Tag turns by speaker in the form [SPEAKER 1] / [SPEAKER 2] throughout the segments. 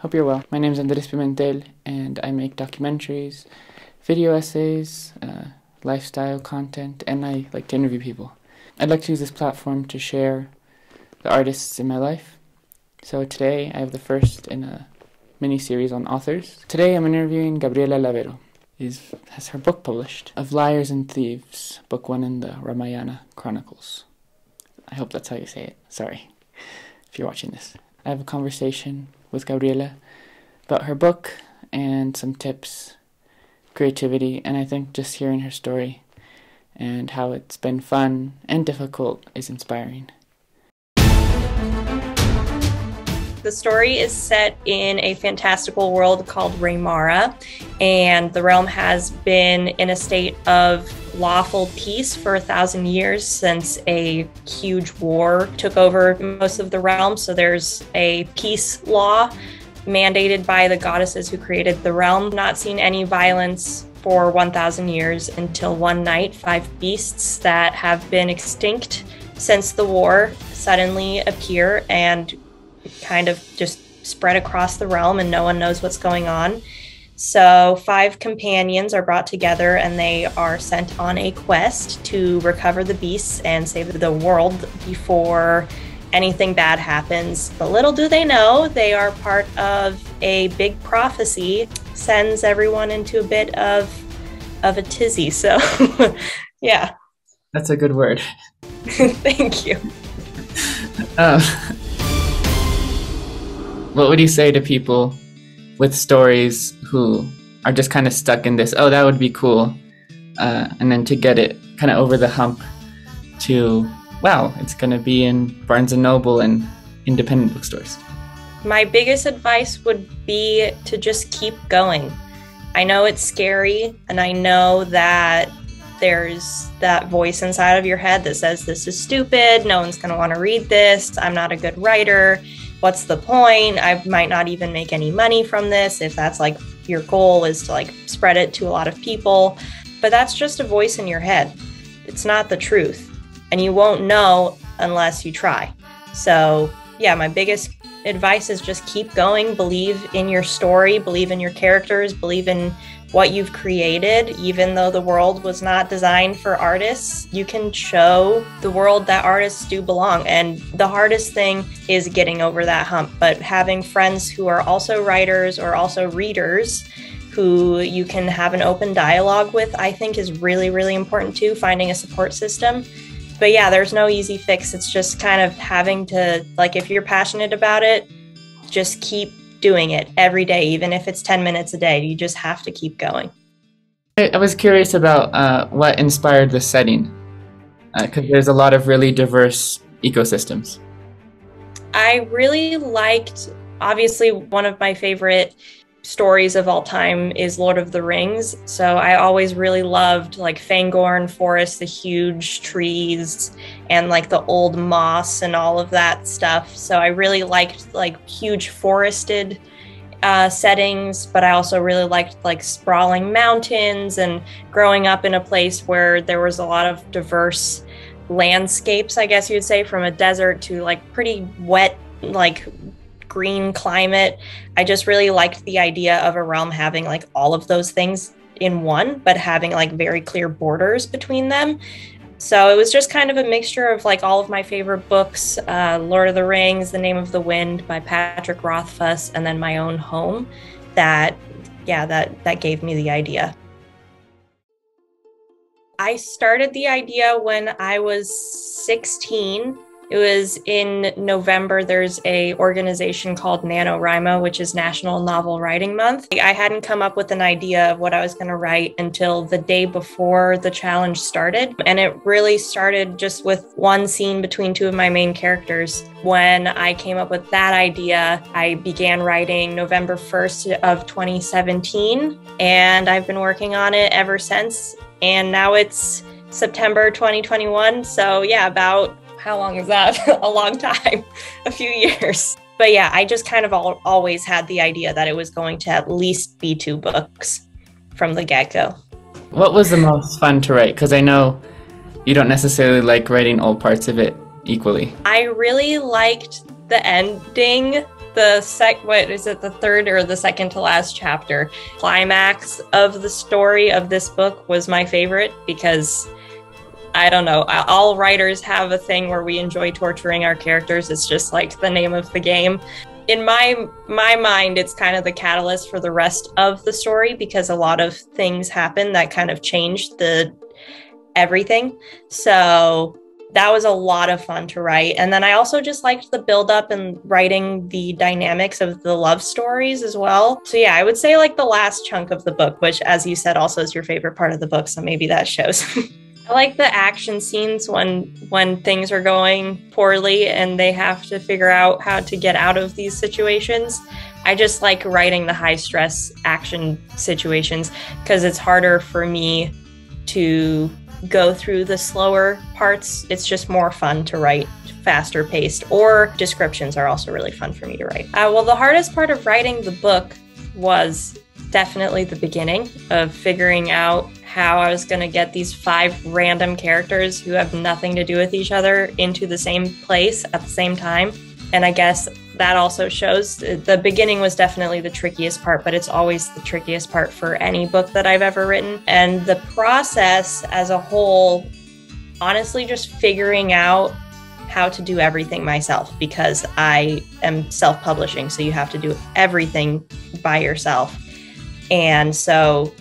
[SPEAKER 1] Hope you're well. My name is Andres Pimentel, and I make documentaries, video essays, uh, lifestyle content, and I like to interview people. I'd like to use this platform to share the artists in my life. So today I have the first in a mini series on authors. Today I'm interviewing Gabriela Lavarello. Is has her book published of Liars and Thieves, book one in the Ramayana Chronicles. I hope that's how you say it. Sorry if you're watching this. I have a conversation with Gabriela about her book and some tips, creativity, and I think just hearing her story and how it's been fun and difficult is inspiring.
[SPEAKER 2] The story is set in a fantastical world called Raymara, and the realm has been in a state of lawful peace for a thousand years since a huge war took over most of the realm. So there's a peace law mandated by the goddesses who created the realm, not seen any violence for 1,000 years until one night, five beasts that have been extinct since the war suddenly appear and kind of just spread across the realm and no one knows what's going on. So, five companions are brought together and they are sent on a quest to recover the beasts and save the world before anything bad happens. But little do they know, they are part of a big prophecy, sends everyone into a bit of of a tizzy. So, yeah.
[SPEAKER 1] That's a good word.
[SPEAKER 2] Thank you.
[SPEAKER 1] Um, what would you say to people with stories who are just kind of stuck in this? Oh, that would be cool, uh, and then to get it kind of over the hump to wow, it's going to be in Barnes and Noble and independent bookstores.
[SPEAKER 2] My biggest advice would be to just keep going. I know it's scary, and I know that there's that voice inside of your head that says, This is stupid. No one's going to want to read this. I'm not a good writer what's the point? I might not even make any money from this if that's like your goal is to like spread it to a lot of people. But that's just a voice in your head. It's not the truth. And you won't know unless you try. So, yeah, my biggest advice is just keep going, believe in your story, believe in your characters, believe in what you've created, even though the world was not designed for artists, you can show the world that artists do belong. And the hardest thing is getting over that hump. But having friends who are also writers or also readers who you can have an open dialogue with, I think is really, really important too, finding a support system. But yeah, there's no easy fix. It's just kind of having to, like, if you're passionate about it, just keep doing it every day, even if it's 10 minutes a day. You just have to keep going.
[SPEAKER 1] I was curious about uh, what inspired the setting, because uh, there's a lot of really diverse ecosystems.
[SPEAKER 2] I really liked, obviously, one of my favorite stories of all time is Lord of the Rings. So I always really loved like Fangorn Forest, the huge trees and like the old moss and all of that stuff. So I really liked like huge forested uh, settings, but I also really liked like sprawling mountains and growing up in a place where there was a lot of diverse landscapes, I guess you'd say, from a desert to like pretty wet, like green climate. I just really liked the idea of a realm having like all of those things in one, but having like very clear borders between them. So it was just kind of a mixture of like all of my favorite books uh, Lord of the Rings, The Name of the Wind by Patrick Rothfuss, and then my own home that, yeah, that, that gave me the idea. I started the idea when I was 16 it was in November. There's a organization called NaNoWriMo, which is National Novel Writing Month. I hadn't come up with an idea of what I was going to write until the day before the challenge started. And it really started just with one scene between two of my main characters. When I came up with that idea, I began writing November 1st of 2017. And I've been working on it ever since. And now it's September 2021. So, yeah, about how long is that? a long time, a few years. But yeah, I just kind of always had the idea that it was going to at least be two books from the get go.
[SPEAKER 1] What was the most fun to write? Because I know you don't necessarily like writing all parts of it equally.
[SPEAKER 2] I really liked the ending the sec what is it the third or the second to last chapter climax of the story of this book was my favorite because I don't know. All writers have a thing where we enjoy torturing our characters. It's just like the name of the game. In my my mind, it's kind of the catalyst for the rest of the story because a lot of things happen that kind of changed the everything. So that was a lot of fun to write. And then I also just liked the build up and writing the dynamics of the love stories as well. So yeah, I would say like the last chunk of the book, which as you said also is your favorite part of the book, so maybe that shows. I like the action scenes when when things are going poorly and they have to figure out how to get out of these situations. I just like writing the high stress action situations because it's harder for me to go through the slower parts. It's just more fun to write faster paced, or descriptions are also really fun for me to write. Uh, well, the hardest part of writing the book was definitely the beginning of figuring out how I was going to get these five random characters who have nothing to do with each other into the same place at the same time. And I guess that also shows uh, the beginning was definitely the trickiest part, but it's always the trickiest part for any book that I've ever written. And the process as a whole, honestly, just figuring out how to do everything myself because I am self publishing. So you have to do everything by yourself. And so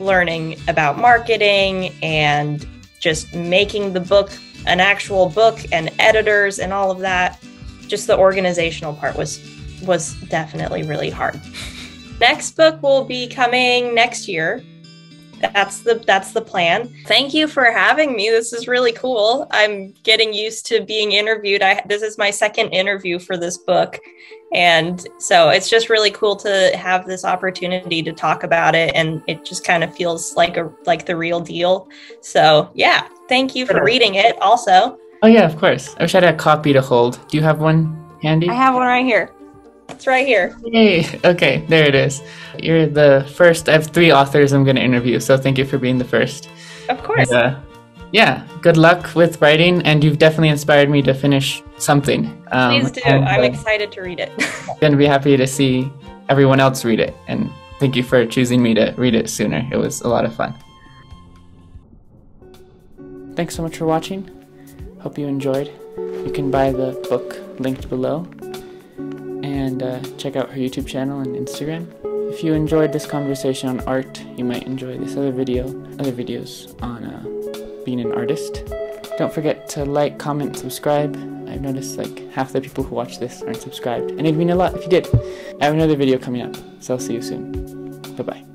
[SPEAKER 2] learning about marketing and just making the book an actual book and editors and all of that just the organizational part was was definitely really hard. Next book will be coming next year. That's the that's the plan. Thank you for having me. This is really cool. I'm getting used to being interviewed. I this is my second interview for this book. And so it's just really cool to have this opportunity to talk about it and it just kind of feels like a like the real deal. So, yeah, thank you for reading it also.
[SPEAKER 1] Oh yeah, of course. I wish I had a copy to hold. Do you have one handy?
[SPEAKER 2] I have one right here. It's right here.
[SPEAKER 1] Yay! Okay, there it is. You're the first. I have three authors I'm going to interview, so thank you for being the first.
[SPEAKER 2] Of course. And, uh,
[SPEAKER 1] yeah, good luck with writing, and you've definitely inspired me to finish something.
[SPEAKER 2] Um, Please do. And, uh, I'm excited to read it.
[SPEAKER 1] going to be happy to see everyone else read it, and thank you for choosing me to read it sooner. It was a lot of fun. Thanks so much for watching. Hope you enjoyed. You can buy the book linked below and uh, check out her YouTube channel and Instagram. If you enjoyed this conversation on art, you might enjoy this other video, other videos on uh, being an artist. Don't forget to like, comment, subscribe. I've noticed like half the people who watch this aren't subscribed, and it'd mean a lot if you did. I have another video coming up, so I'll see you soon. Bye bye.